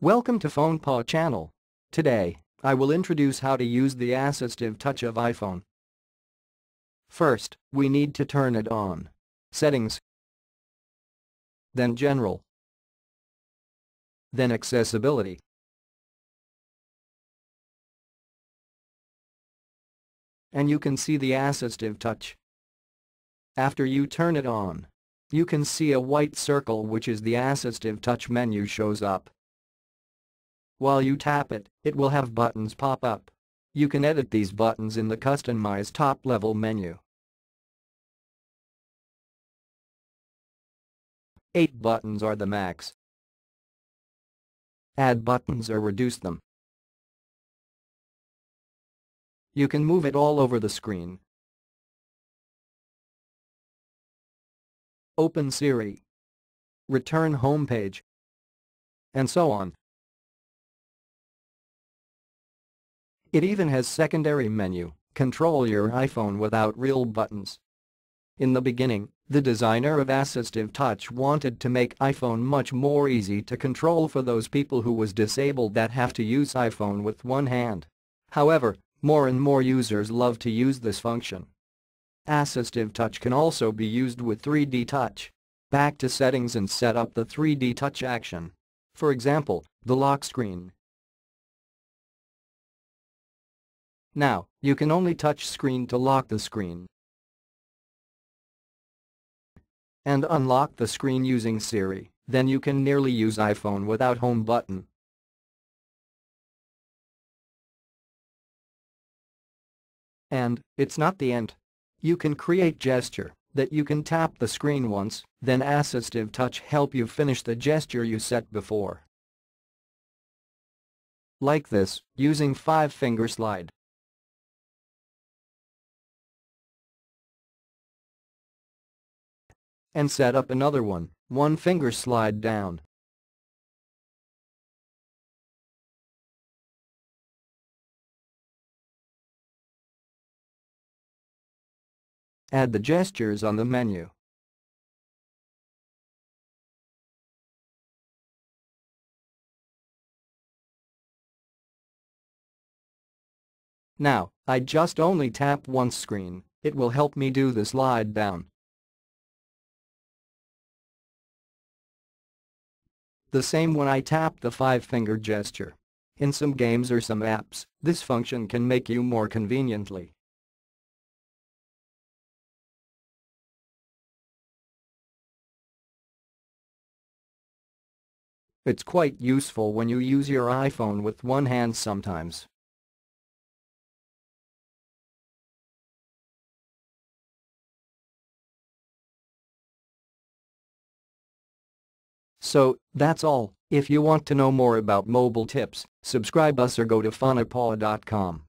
Welcome to FonePaw channel. Today, I will introduce how to use the assistive touch of iPhone. First, we need to turn it on. Settings. Then General. Then Accessibility. And you can see the assistive touch. After you turn it on, you can see a white circle which is the assistive touch menu shows up. While you tap it, it will have buttons pop up. You can edit these buttons in the Customize top-level menu. 8 buttons are the max. Add buttons or reduce them. You can move it all over the screen. Open Siri. Return home page. And so on. It even has secondary menu, control your iPhone without real buttons. In the beginning, the designer of Assistive Touch wanted to make iPhone much more easy to control for those people who was disabled that have to use iPhone with one hand. However, more and more users love to use this function. Assistive Touch can also be used with 3D Touch. Back to settings and set up the 3D Touch action. For example, the lock screen. Now, you can only touch screen to lock the screen. And unlock the screen using Siri, then you can nearly use iPhone without home button. And, it's not the end. You can create gesture that you can tap the screen once, then Assistive Touch help you finish the gesture you set before. Like this, using 5-finger slide. And set up another one, one finger slide down. Add the gestures on the menu. Now, I just only tap one screen, it will help me do the slide down. The same when I tap the five-finger gesture. In some games or some apps, this function can make you more conveniently. It's quite useful when you use your iPhone with one hand sometimes. So, that's all. If you want to know more about mobile tips, subscribe us or go to fonepaw.com.